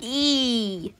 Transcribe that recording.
E.